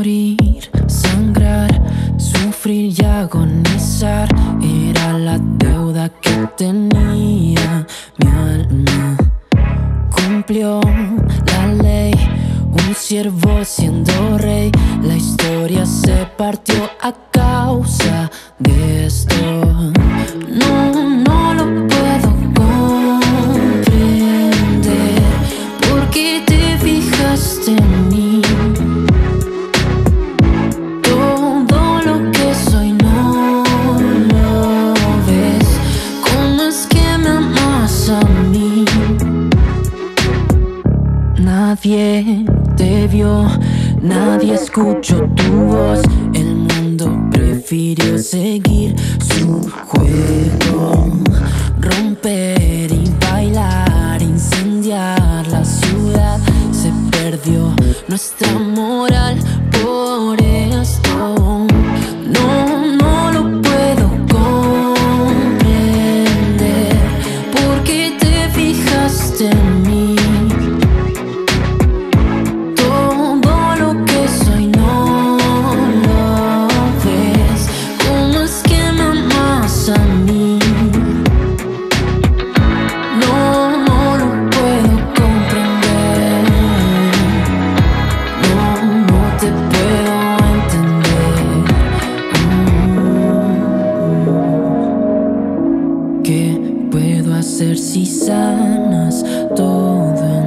morir, sangrar, sufrir y agonizar. Era la deuda que tenía mi alma. Cumplió la ley, un siervo siendo rey. La historia se partió a causa de Nadie te vio, nadie escuchó tu voz. El mundo prefirió seguir su juego. Romper y bailar, incendiar la ciudad. Se perdió nuestra moral ¿Qué puedo hacer si sanas todas?